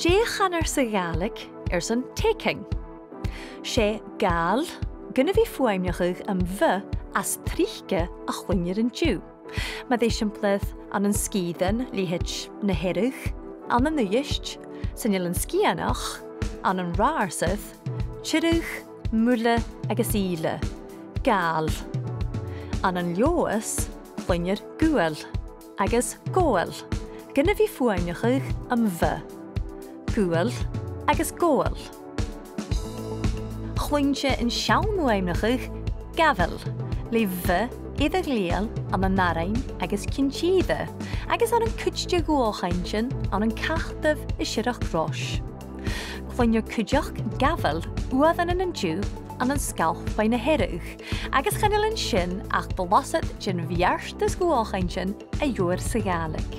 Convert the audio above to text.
déchan ar sa galig ar san taking. Sé gal i ffwaimnioch ych am fy as trichge a chwynir yn diw. Mae ddeu siampledd an yn sgiddyn li lihyg na herych, an yn ddwyisht, sy'n iel yn sgianach, an yn rarsydd, chyrych, mwle ag agos ile, gal. An yn lioes, chwynir gwyl, ag agos goel. i ffwaimnioch ych am fy pŵl agus gôl. Chwyntio yn siawn o aimnach ych, gafel, le fy iddo gliel am y marain agus cynchiddo, agus ar yn cwtio gwochainsyn ar yn cachdyf y sirach gros. Chwyntio cwtioch gafel wyddan yn yn diw an yn sgalch fain y herwch, agus chynnal yn sin ach bolosad jyn fiarch dys gwochainsyn a yw'r sygalig.